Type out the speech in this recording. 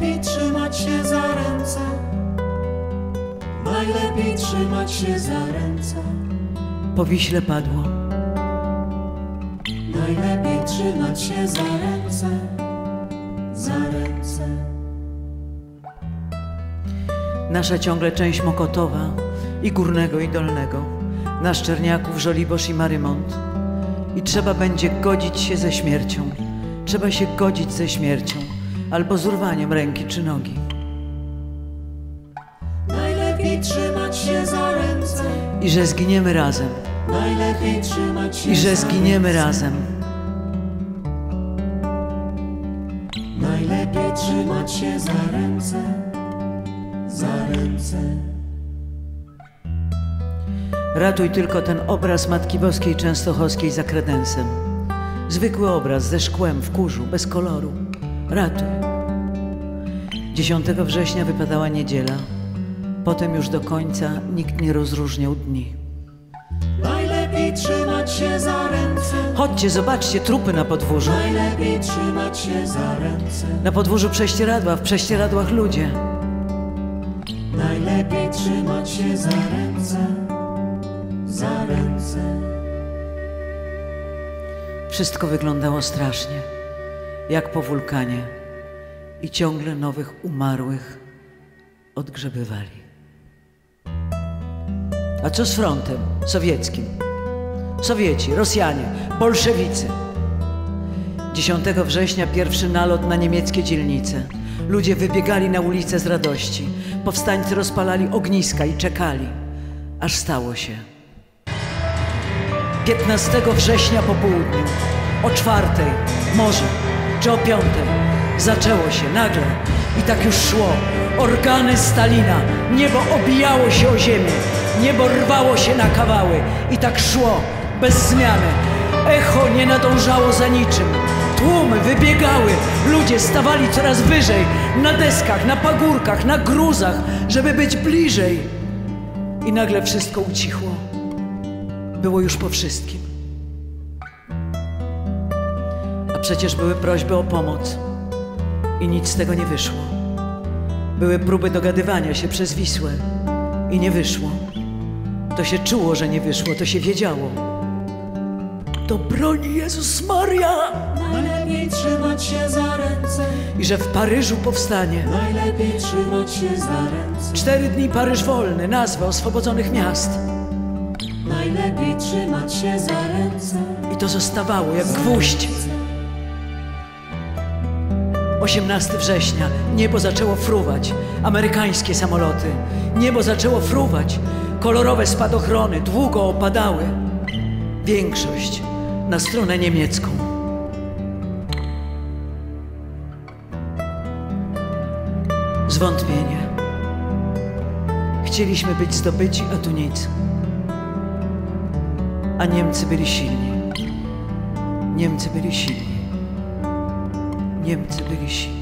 Najlepiej trzymać się za ręce. Najlepiej trzymać się za ręce. Po Wiśle padło. Najlepiej trzymać się za ręce. Za ręce. Nasza ciągle część Mokotowa i Górnego i Dolnego. Nasz Czerniaków, Żoliborz i Marymont. I trzeba będzie godzić się ze śmiercią. Trzeba się godzić ze śmiercią. Albo z urwaniem ręki czy nogi. Najlepiej trzymać się za ręce. I że zginiemy razem. Najlepiej trzymać się I że zginiemy razem. Najlepiej trzymać się za ręce. Za ręce. Ratuj tylko ten obraz Matki Boskiej Częstochowskiej za kredensem. Zwykły obraz ze szkłem w kurzu, bez koloru. Ratuj. 10 września wypadała niedziela. Potem już do końca nikt nie rozróżniał dni. Najlepiej trzymać się za ręce. Chodźcie, zobaczcie trupy na podwórzu. Najlepiej trzymać się za ręce. Na podwórzu prześcieradła, w prześcieradłach ludzie. Najlepiej trzymać się za ręce. Za ręce. Wszystko wyglądało strasznie, jak po wulkanie. I ciągle nowych umarłych odgrzebywali. A co z frontem sowieckim? Sowieci, Rosjanie, bolszewicy. 10 września pierwszy nalot na niemieckie dzielnice. Ludzie wybiegali na ulice z radości. Powstańcy rozpalali ogniska i czekali, aż stało się. 15 września po południu, o czwartej, może, czy o piątej, zaczęło się nagle i tak już szło. Organy Stalina, niebo obijało się o ziemię, niebo rwało się na kawały i tak szło, bez zmiany. Echo nie nadążało za niczym. Tłumy wybiegały, ludzie stawali coraz wyżej, na deskach, na pagórkach, na gruzach, żeby być bliżej. I nagle wszystko ucichło. Było już po wszystkim. A przecież były prośby o pomoc i nic z tego nie wyszło. Były próby dogadywania się przez Wisłę i nie wyszło. To się czuło, że nie wyszło, to się wiedziało. To broni Jezus Maria! Najlepiej trzymać się za ręce. I że w Paryżu powstanie. Najlepiej trzymać się za ręce. Cztery dni Paryż wolny, nazwa oswobodzonych miast. Najlepiej trzymać się za ręce. I to zostawało jak gwóźdź. 18 września niebo zaczęło fruwać, amerykańskie samoloty. Niebo zaczęło fruwać, kolorowe spadochrony długo opadały. Większość na stronę niemiecką. Zwątpienie. Chcieliśmy być zdobyci, a tu nic. A Niemcy byli silni. Niemcy byli silni. Niemcy byli silni.